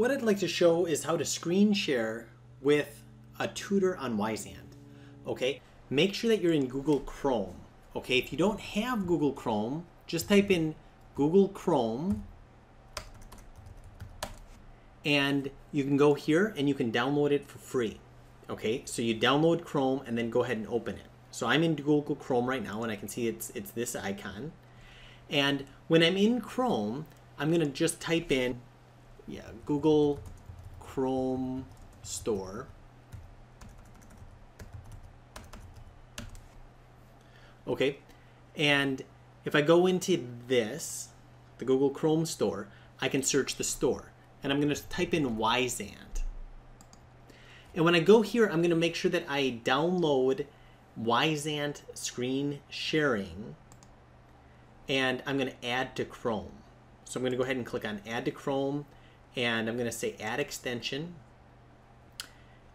what I'd like to show is how to screen share with a tutor on Wyzant. Okay, make sure that you're in Google Chrome. Okay, if you don't have Google Chrome, just type in Google Chrome and you can go here and you can download it for free. Okay, so you download Chrome and then go ahead and open it. So I'm in Google Chrome right now and I can see it's, it's this icon. And when I'm in Chrome, I'm gonna just type in, yeah, Google Chrome Store. Okay, and if I go into this, the Google Chrome store, I can search the store. And I'm going to type in Wyzant. And when I go here, I'm going to make sure that I download Wyzant screen sharing. And I'm going to add to Chrome. So I'm going to go ahead and click on add to Chrome. And I'm going to say add extension.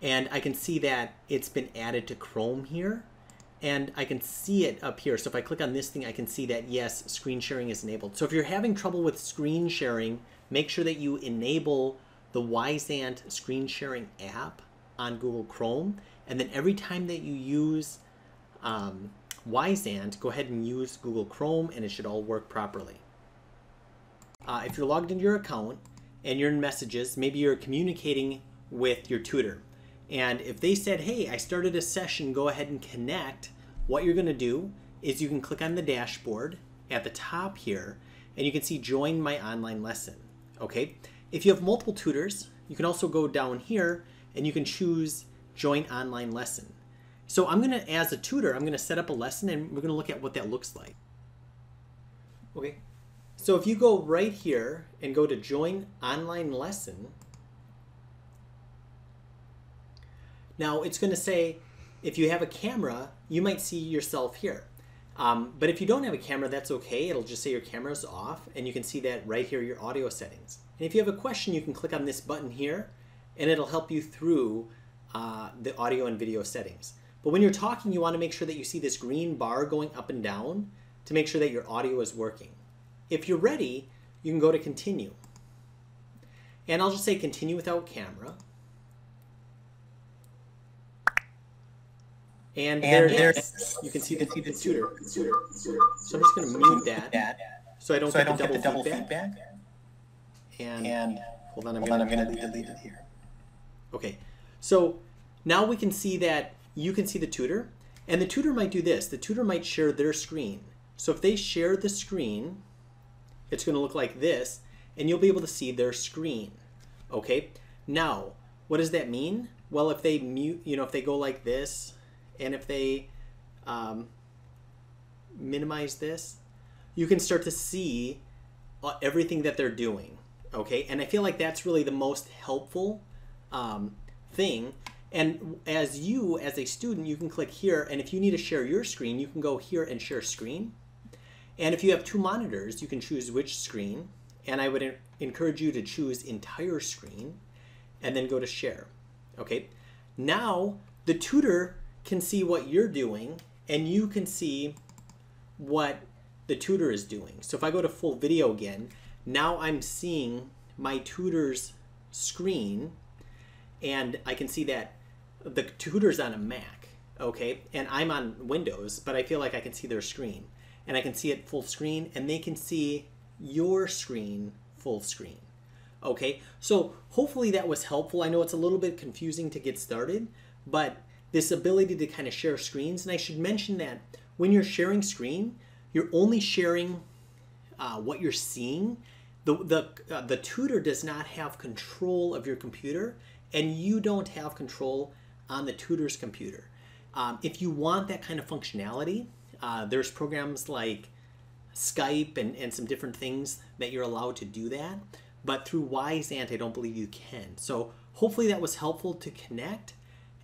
And I can see that it's been added to Chrome here and I can see it up here. So if I click on this thing, I can see that yes, screen sharing is enabled. So if you're having trouble with screen sharing, make sure that you enable the Wyzant screen sharing app on Google Chrome. And then every time that you use um, Wyzant, go ahead and use Google Chrome and it should all work properly. Uh, if you're logged into your account and you're in messages, maybe you're communicating with your tutor. And if they said, hey, I started a session, go ahead and connect, what you're going to do is you can click on the dashboard at the top here and you can see join my online lesson. Okay. If you have multiple tutors, you can also go down here and you can choose join online lesson. So I'm going to, as a tutor, I'm going to set up a lesson and we're going to look at what that looks like. Okay. So if you go right here and go to join online lesson, Now it's going to say if you have a camera, you might see yourself here. Um, but if you don't have a camera, that's okay. It'll just say your camera's off and you can see that right here, your audio settings. And if you have a question, you can click on this button here and it'll help you through uh, the audio and video settings. But when you're talking, you want to make sure that you see this green bar going up and down to make sure that your audio is working. If you're ready, you can go to continue. And I'll just say continue without camera. And, and there, it is. You can see the, the tutor. So I'm just going to mute that so I don't, so get, I don't the get, the double feedback. feedback. And, and, hold on, I'm going to delete it here. Okay, so now we can see that you can see the tutor, and the tutor might do this. The tutor might share their screen. So if they share the screen, it's going to look like this, and you'll be able to see their screen. Okay, now what does that mean? Well, if they mute, you know, if they go like this, and if they um, minimize this, you can start to see uh, everything that they're doing. Okay, and I feel like that's really the most helpful um, thing. And as you, as a student, you can click here, and if you need to share your screen, you can go here and share screen. And if you have two monitors, you can choose which screen. And I would encourage you to choose entire screen and then go to share. Okay, now the tutor can see what you're doing and you can see what the tutor is doing. So if I go to full video again, now I'm seeing my tutor's screen and I can see that the tutor's on a Mac, okay? And I'm on Windows, but I feel like I can see their screen. And I can see it full screen and they can see your screen full screen. Okay, so hopefully that was helpful. I know it's a little bit confusing to get started, but this ability to kind of share screens. And I should mention that when you're sharing screen, you're only sharing uh, what you're seeing. The, the, uh, the tutor does not have control of your computer and you don't have control on the tutor's computer. Um, if you want that kind of functionality, uh, there's programs like Skype and, and some different things that you're allowed to do that. But through Wyzant, I don't believe you can. So hopefully that was helpful to connect.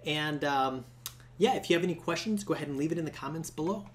And um, yeah, if you have any questions, go ahead and leave it in the comments below.